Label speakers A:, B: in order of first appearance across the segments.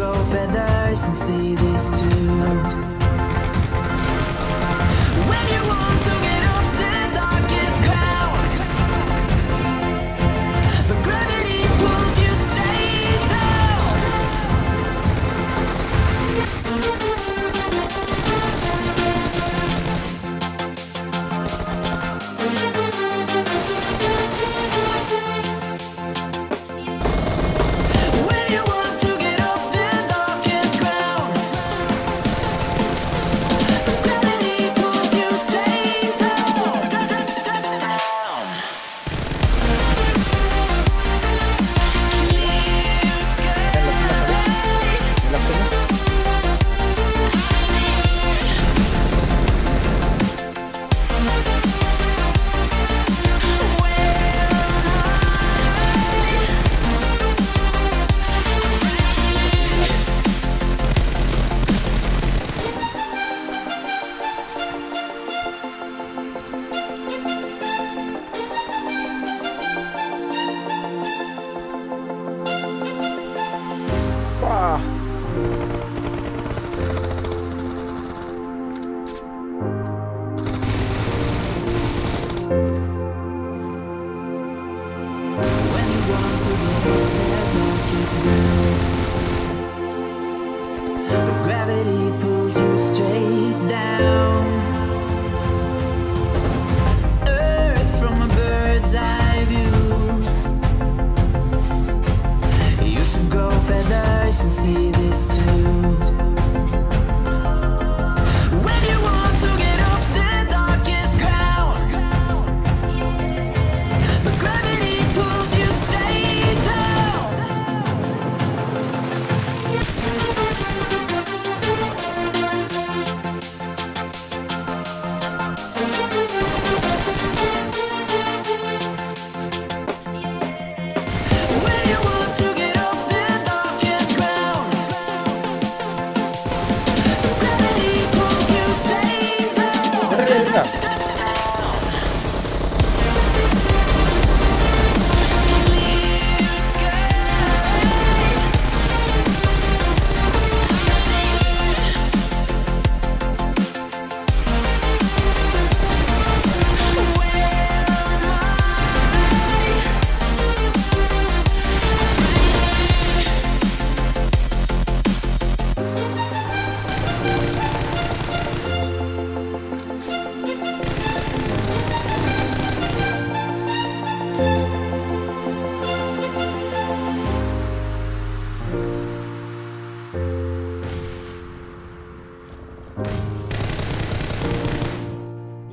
A: grow feathers and see this. When you want to go, the
B: dark is real.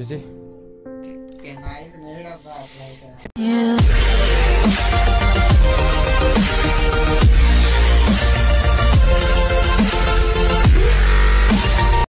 A: Ji